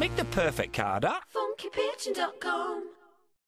Make the perfect card, at funkypigeon.com